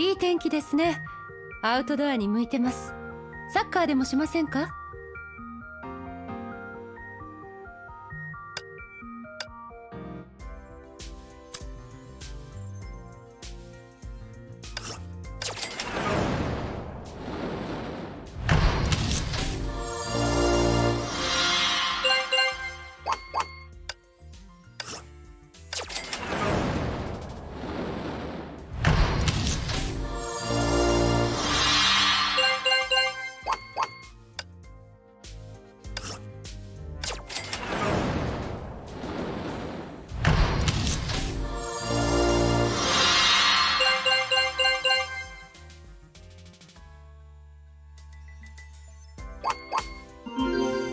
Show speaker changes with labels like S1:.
S1: いい天気ですね。アウトドアに向いてます。サッカーでもしませんか？
S2: You